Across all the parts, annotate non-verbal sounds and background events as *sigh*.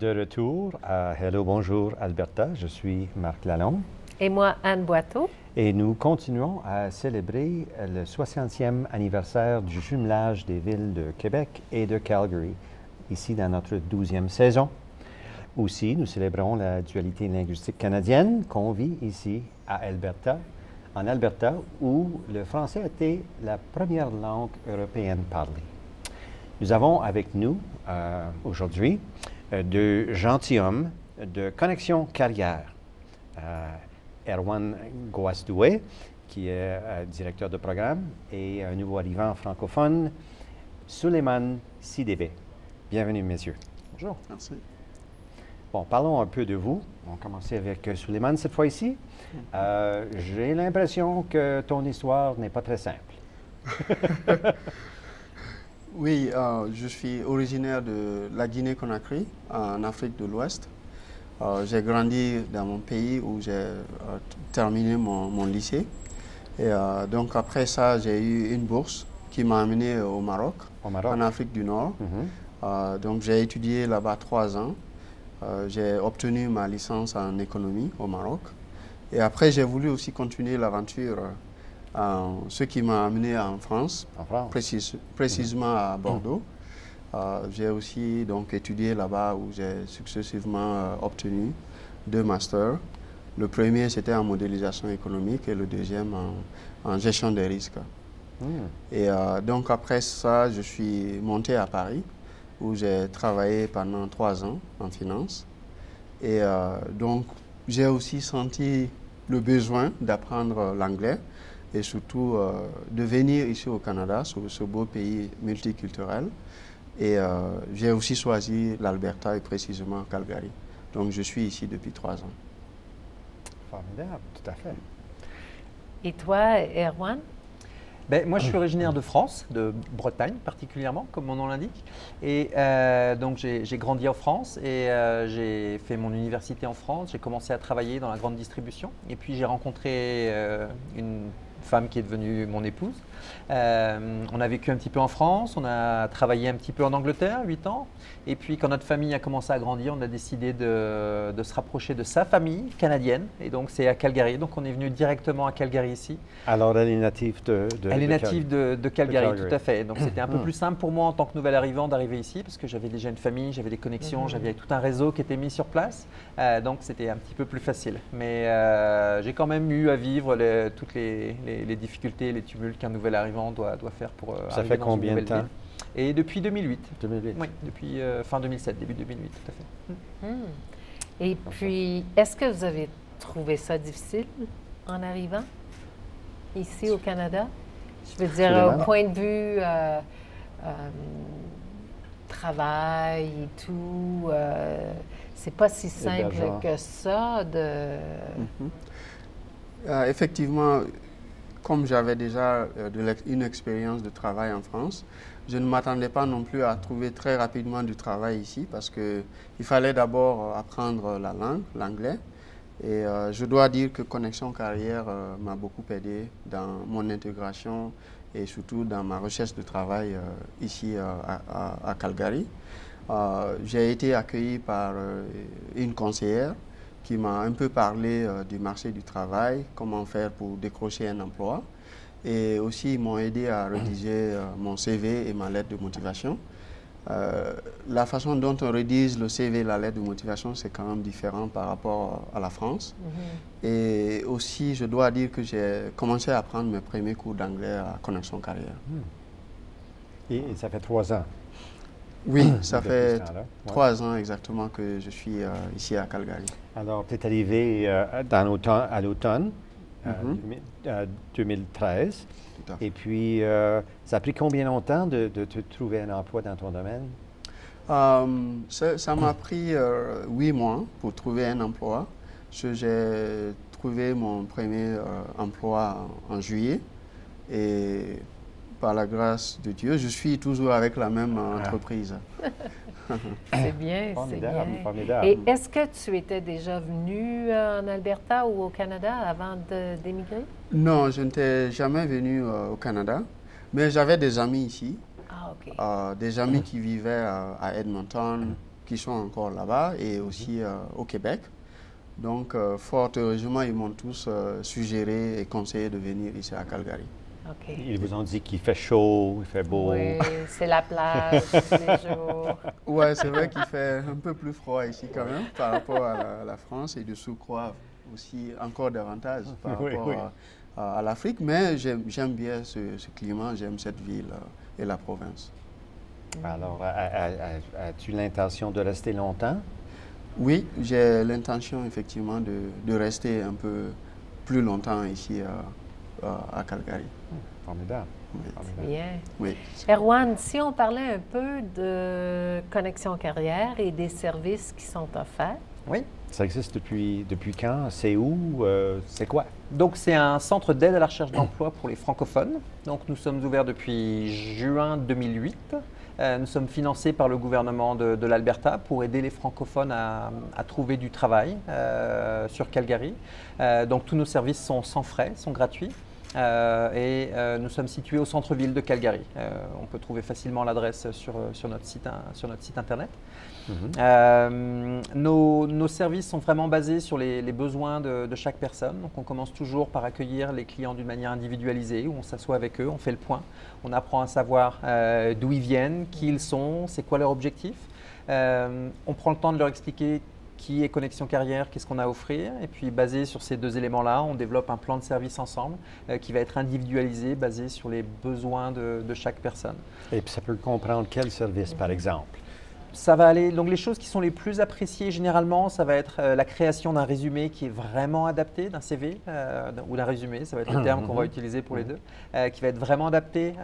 de retour à Hello Bonjour Alberta. Je suis Marc Lalonde. Et moi, Anne Boiteau. Et nous continuons à célébrer le 60e anniversaire du jumelage des villes de Québec et de Calgary, ici dans notre 12e saison. Aussi, nous célébrons la dualité linguistique canadienne qu'on vit ici à Alberta, en Alberta, où le français était la première langue européenne parlée. Nous avons avec nous euh, aujourd'hui deux gentilshommes de Connexion Carrière. Euh, Erwan Goasdoué, qui est directeur de programme, et un nouveau arrivant francophone, Suleiman Sidébé. Bienvenue, messieurs. Bonjour. Merci. Bon, parlons un peu de vous. On va commencer avec Suleiman cette fois-ci. J'ai l'impression que ton histoire n'est pas très simple. *laughs* *laughs* Oui, euh, je suis originaire de la Guinée-Conakry, en Afrique de l'Ouest. Euh, j'ai grandi dans mon pays où j'ai euh, terminé mon, lycée. Et donc après ça, j'ai eu une bourse qui m'a amené au Maroc, en Afrique du Nord. Mhm. donc j'ai étudié là-bas trois ans. j'ai obtenu ma licence en économie au Maroc. Et après, j'ai voulu aussi continuer l'aventure euh, ce qui m'a amené en France, précisément à mhm. Bordeaux. Euh, j'ai aussi donc étudié là-bas où j'ai successivement euh, obtenu deux masters. Le premier, c'était en modélisation économique et le deuxième en, gestion des risques. Hmm. Et donc après ça, je suis monté à Paris où j'ai travaillé pendant trois ans en finance. Et donc j'ai aussi senti le besoin d'apprendre l'anglais et surtout euh, de venir ici au Canada, sur ce beau pays multiculturel. Et euh, j'ai aussi choisi l'Alberta et précisément Calgary. Donc je suis ici depuis trois ans. Formidable, tout à fait. Et toi, Erwan? Ben, moi, je suis originaire de France, de Bretagne particulièrement, comme mon nom l'indique. Et euh, donc, j'ai grandi en France et j'ai fait mon université en France. J'ai commencé à travailler dans la grande distribution. Et puis, j'ai rencontré une femme qui est devenue mon épouse. Euh, on a vécu un petit peu en France, on a travaillé un petit peu en Angleterre, 8 ans. Et puis quand notre famille a commencé à grandir, on a décidé de, se rapprocher de sa famille canadienne. Et donc c'est à Calgary. Donc on est venu directement à Calgary ici. Alors elle est native de, Elle est native de, Calgary, tout à fait. Donc c'était un peu hmm. plus simple pour moi en tant que nouvel arrivant d'arriver ici parce que j'avais déjà une famille, j'avais des connexions, hmm. j'avais tout un réseau qui était mis sur place. Euh, donc c'était un petit peu plus facile. Mais euh, j'ai quand même eu à vivre toutes les, difficultés, les tumultes qu'un nouvel arrivant doit, doit faire pour euh, Ça fait combien de temps Et depuis 2008. 2008. Oui, depuis euh, fin 2007, début 2008, tout à fait. Hmm. Et puis, est-ce que vous avez trouvé ça difficile en arrivant ici au Canada? Je veux dire, au point de vue euh, travail et tout, c'est pas si simple que ça de. Mm-hmm. effectivement, comme j'avais déjà euh, une expérience de travail en France, je ne m'attendais pas non plus à trouver très rapidement du travail ici parce qu'il fallait d'abord euh, apprendre la langue, l'anglais. Et euh, je dois dire que Connexion Carrière m'a beaucoup aidé dans mon intégration et surtout dans ma recherche de travail ici à, Calgary. J'ai été accueilli par une conseillère qui m'a un peu parlé euh, du marché du travail, comment faire pour décrocher un emploi. Et aussi, ils m'ont aidé à rédiger euh, mon CV et ma lettre de motivation. Euh, la façon dont on rédige le CV et la lettre de motivation, c'est quand même différent par rapport à la France. Mhm. Et aussi, je dois dire que j'ai commencé à prendre mes premiers cours d'anglais à Connexion Carrière. Et, et ça fait trois ans oui, ça fait trois ans exactement que je suis euh, ici à Calgary. Alors, tu es arrivé euh, à l'automne 2013. Mhm. Et puis, euh, ça a pris combien de longtemps de, te trouver un emploi dans ton domaine? ça m'a pris huit mois pour trouver un emploi. J'ai trouvé mon premier emploi en juillet. Et par la grâce de Dieu, je suis toujours avec la même ah. entreprise. *laughs* c'est bien, c'est bien. Et est-ce que tu étais déjà venu euh, en Alberta ou au Canada avant d'émigrer? Non, je n'étais jamais venu euh, au Canada, mais j'avais des amis ici. Ah, OK. Euh, des amis qui vivaient à Edmonton, qui sont encore là-bas et aussi au Québec. Donc, fort heureusement, ils m'ont tous suggéré et conseillé de venir ici à Calgary. Ils vous ont dit qu'il fait chaud, il fait beau. Oui, *laughs* c'est la plage tous les jours. Oui, c'est vrai qu'il fait un peu plus froid ici quand même par rapport à la, France et de sous-croix aussi encore davantage *laughs* par rapport À, l'Afrique. Mais j'aime bien ce, climat, j'aime cette ville euh, et la province. Alors, as-tu l'intention de rester longtemps? Oui, j'ai l'intention effectivement de, de, rester un peu plus longtemps ici à, à Calgary. Formidable. Bien. Oui. Erwan, si on parlait un peu de connexion carrière et des services qui sont offerts. Oui. Ça existe depuis, depuis quand? C'est où? Euh, c'est quoi? Donc, c'est un centre d'aide à la recherche d'emploi pour les francophones. Donc, nous sommes ouverts depuis juin 2008. Euh, nous sommes financés par le gouvernement de, l'Alberta pour aider les francophones à, trouver du travail euh, sur Calgary. donc, tous nos services sont sans frais, sont gratuits. Euh, et euh, nous sommes situés au centre-ville de Calgary. Euh, on peut trouver facilement l'adresse sur, sur, notre site, sur notre site internet. Mhm. Nos, services sont vraiment basés sur les, besoins de, de, chaque personne. Donc on commence toujours par accueillir les clients d'une manière individualisée, où on s'assoit avec eux, on fait le point, on apprend à savoir d'où ils viennent, qui ils sont, c'est quoi leur objectif. on prend le temps de leur expliquer qui est Connexion Carrière, qu'est-ce qu'on a à offrir. Et puis, basé sur ces deux éléments-là, on développe un plan de service ensemble euh, qui va être individualisé, basé sur les besoins de, de chaque personne. Et puis, ça peut comprendre quel service, par exemple ça va aller. Donc les choses qui sont les plus appréciées généralement, ça va être euh, la création d'un résumé qui est vraiment adapté, d'un CV euh, ou d'un résumé, ça va être le *clears throat* terme qu'on va utiliser pour les deux, euh, qui va être vraiment adapté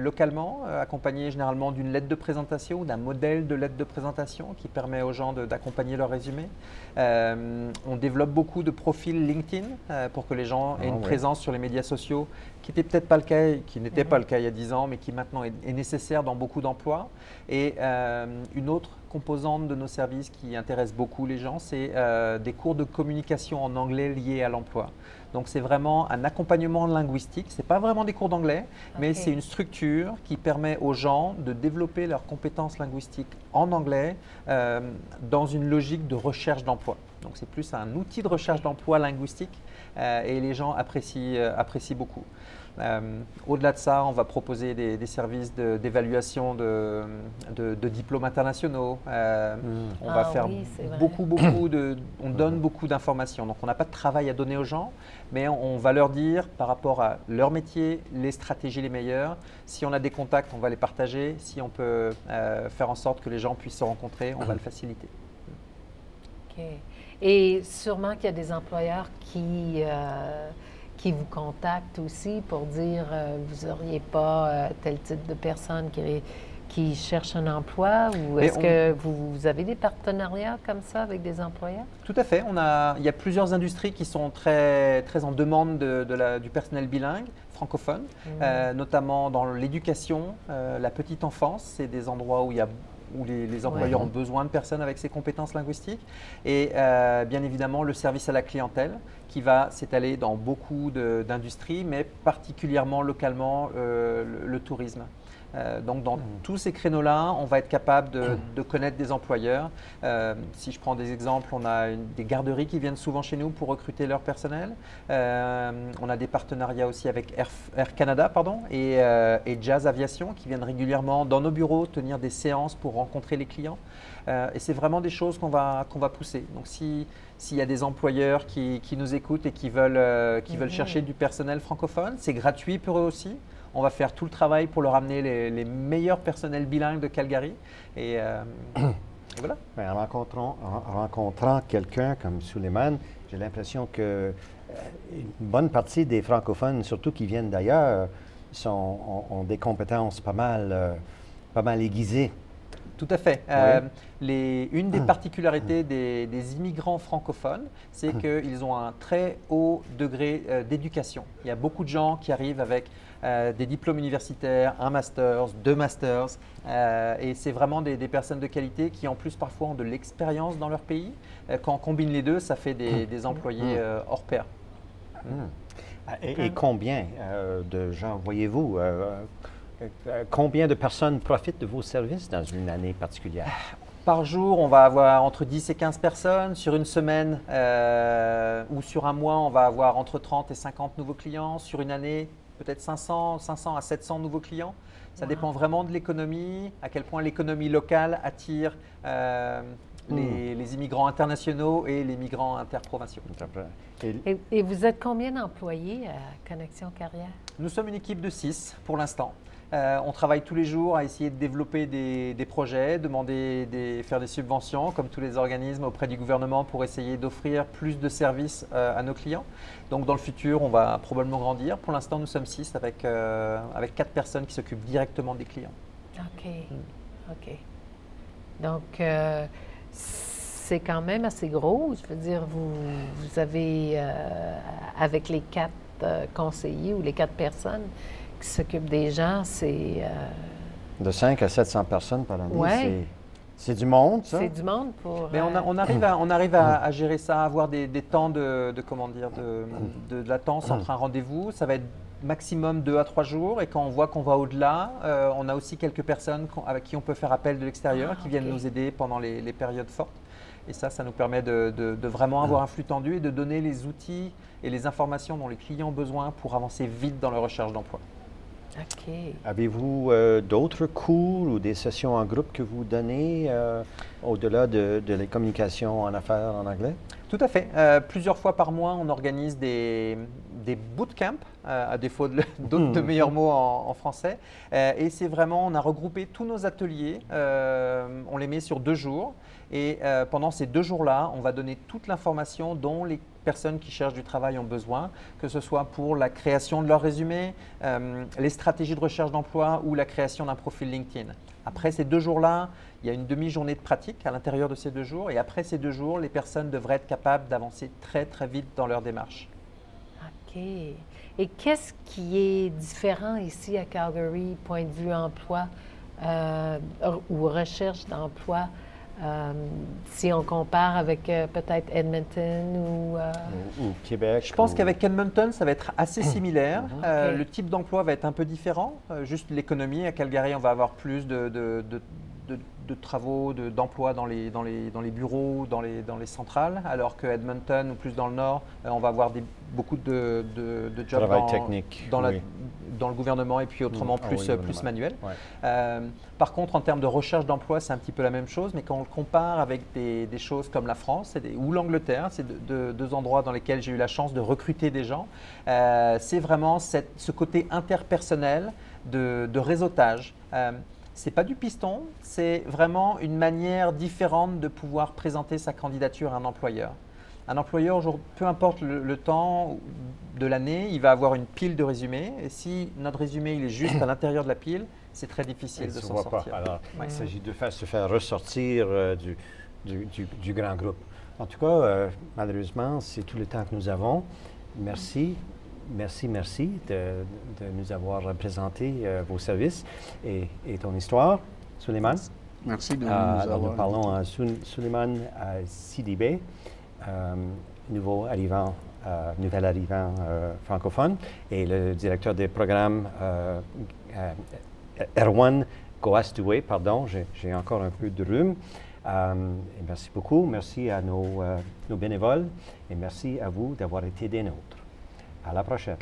localement, accompagné généralement d'une lettre de présentation ou d'un modèle de lettre de présentation qui permet aux gens d'accompagner leur résumé. on développe beaucoup de profils LinkedIn pour que les gens aient ah une présence sur les médias sociaux qui n'était peut-être pas le cas, qui n'était pas le cas il y a 10 ans, mais qui maintenant est, nécessaire dans beaucoup d'emplois. Et euh, une autre composante de nos services qui intéresse beaucoup les gens, c'est euh, des cours de communication en anglais liés à l'emploi. Donc c'est vraiment un accompagnement linguistique. Ce n'est pas vraiment des cours d'anglais, mais c'est une structure qui permet aux gens de développer leurs compétences linguistiques en anglais euh, dans une logique de recherche d'emploi. Donc c'est plus un outil de recherche d'emploi linguistique et les gens apprécient, apprécient beaucoup. Euh, au-delà de ça, on va proposer des, services d'évaluation de, de, diplômes internationaux. Euh, hmm. On va ah faire beaucoup, beaucoup de. *coughs* On donne beaucoup d'informations. Donc, on n'a pas de travail à donner aux gens, mais on, va leur dire par rapport à leur métier, les stratégies les meilleures. Si on a des contacts, on va les partager. Si on peut euh, faire en sorte que les gens puissent se rencontrer, on va le *coughs* faciliter. OK. Et sûrement qu'il y a des employeurs qui qui vous contactent aussi pour dire euh, vous n'auriez pas euh, tel type de personne qui, qui cherche un emploi ou est-ce que vous, avez des partenariats comme ça avec des employeurs? Tout à fait. On a, il y a plusieurs industries qui sont très, très en demande de, la, du personnel bilingue francophone, mmh. euh, notamment dans l'éducation, la petite enfance. C'est des endroits où il y a où les, employeurs ont besoin de personnes avec ces compétences linguistiques. Et euh, bien évidemment, le service à la clientèle qui va s'étaler dans beaucoup d'industries, mais particulièrement localement euh, le, tourisme. Euh, donc dans mmh. tous ces créneaux-là, on va être capable de, mmh. connaître des employeurs. Euh, si je prends des exemples, on a des garderies qui viennent souvent chez nous pour recruter leur personnel. Euh, on a des partenariats aussi avec Air, Canada pardon, et, Jazz Aviation qui viennent régulièrement dans nos bureaux tenir des séances pour rencontrer les clients. et c'est vraiment des choses qu'on va, qu'on va pousser. Donc si s'il y a des employeurs qui, nous écoutent et qui veulent, qui veulent mmh. chercher du personnel francophone, c'est gratuit pour eux aussi. On va faire tout le travail pour leur amener les, meilleurs personnels bilingues de Calgary. Et, euh, *coughs* voilà. en rencontrant, rencontrant quelqu'un comme Suleiman, j'ai l'impression que euh, une bonne partie des francophones, surtout qui viennent d'ailleurs, ont, des compétences pas mal, euh, pas mal aiguisées. Tout à fait. les, une des *coughs* particularités des, des immigrants francophones, c'est *coughs* qu'ils ont un très haut degré d'éducation. Il y a beaucoup de gens qui arrivent avec euh, des diplômes universitaires, un master, deux masters. Euh, et c'est vraiment des, personnes de qualité qui en plus parfois ont de l'expérience dans leur pays. Euh, quand on combine les deux, ça fait des, mmh. employés mmh. hors pair. Mmh. Et, combien de gens voyez-vous Combien de personnes profitent de vos services dans une année particulière? Par jour, on va avoir entre 10 et 15 personnes. Sur une semaine euh, ou sur un mois, on va avoir entre 30 et 50 nouveaux clients. Sur une année, peut-être 500, 500 à 700 nouveaux clients. Ça Wow. dépend vraiment de l'économie, à quel point l'économie locale attire euh, les, les immigrants internationaux et les migrants interprovinciaux. Et- Et, et vous êtes combien d'employés à Connexion Carrière? Nous sommes une équipe de 6 pour l'instant. Euh, on travaille tous les jours à essayer de développer des, des projets, demander des, faire des subventions, comme tous les organismes auprès du gouvernement, pour essayer d'offrir plus de services euh, à nos clients. Donc dans le futur, on va probablement grandir. Pour l'instant, nous sommes 6 avec, euh, avec 4 personnes qui s'occupent directement des clients. OK. OK. Donc, c'est quand même assez gros. Je veux dire, vous, vous avez, avec les quatre conseillers ou les quatre personnes qui s'occupent des gens, c'est euh, De 5 à 700 personnes par année, Ouais. c'est- c'est du monde, ça? c'est du monde pour. Mais on, a- euh, on arrive, à, on arrive à, à gérer ça, à avoir des, des temps de, de, comment dire, de, de- de latence entre un rendez-vous. Ça va être maximum 2 à 3 jours. Et quand on voit qu'on va au-delà, euh, on a aussi quelques personnes qu'on- avec qui on peut faire appel de l'extérieur, Ah, qui viennent nous aider pendant les, les périodes fortes. Et ça, ça nous permet de, de- de vraiment avoir un flux tendu et de donner les outils et les informations dont les clients ont besoin pour avancer vite dans leur recherche d'emploi. Avez-vous euh, d'autres cours ou des sessions en groupe que vous donnez euh, au-delà de, de les communications en affaires en anglais? Tout à fait. Euh, plusieurs fois par mois, on organise des, des bootcamps, euh, à défaut de, *laughs* d'autres de meilleurs mots en, en français. Euh, et c'est vraiment, on a regroupé tous nos ateliers, euh, on les met sur deux jours. Et euh, pendant ces deux jours-là, on va donner toute l'information dont les personnes qui cherchent du travail ont besoin, que ce soit pour la création de leur résumé, euh, les stratégies de recherche d'emploi ou la création d'un profil LinkedIn. Après ces deux jours-là, il y a une demi-journée de pratique à l'intérieur de ces deux jours. Et après ces deux jours, les personnes devraient être capables d'avancer très très vite dans leur démarche. OK. Et qu'est-ce qui est différent ici à Calgary, point de vue emploi euh, ou recherche d'emploi, euh, si on compare avec euh, peut-être Edmonton ou... euh, Ou, ou Québec? Je pense ou- qu'avec Edmonton, ça va être assez similaire. Euh, Ok. Le type d'emploi va être un peu différent. Euh, juste l'économie, à Calgary, on va avoir plus de, de- de- de- de travaux, de- d'emplois dans, les, dans, les, dans les bureaux, dans les, dans les centrales, alors que Edmonton ou plus dans le nord, euh, on va avoir des, beaucoup de, de, de jobs Travail dans, technique, dans, la-. Dans le gouvernement et puis autrement Mm. Ah plus, oui, plus manuel. Ouais. Euh, par contre, en termes de recherche d'emploi, c'est un petit peu la même chose, mais quand on le compare avec des, des choses comme la France des- ou l'Angleterre, c'est deux, endroits dans lesquels j'ai eu la chance de recruter des gens, euh, c'est vraiment cette- ce côté interpersonnel de, de réseautage. Euh, c'est pas du piston, c'est vraiment une manière différente de pouvoir présenter sa candidature à un employeur. Un employeur, peu importe le, le temps de l'année, il va avoir une pile de résumés. Et si notre résumé il est juste à l'intérieur de la pile, c'est très difficile Il de se s'en voit sortir. pas. Alors, Ouais. il s'agit de faire, se faire ressortir euh, du, du, du- du grand groupe. En tout cas, euh, malheureusement, c'est tout le temps que nous avons. Merci, merci, merci de, de nous avoir présenté euh, vos services et, et ton histoire, Suleiman. Merci de Euh, nous alors, avoir nous parlons à Suleiman euh, Sidibé, euh, nouveau arrivant, euh, nouvel arrivant euh, francophone, et le directeur des programmes Erwan Goastoué, pardon, j'ai- encore un peu de rhume. Merci beaucoup, merci à nos, nos bénévoles et merci à vous d'avoir été des nôtres. À la prochaine.